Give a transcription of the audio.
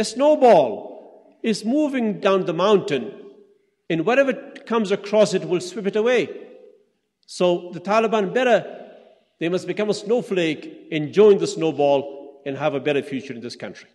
A snowball is moving down the mountain, and whatever comes across it will sweep it away. So the Taliban better, they must become a snowflake, and join the snowball, and have a better future in this country.